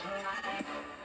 Thank you.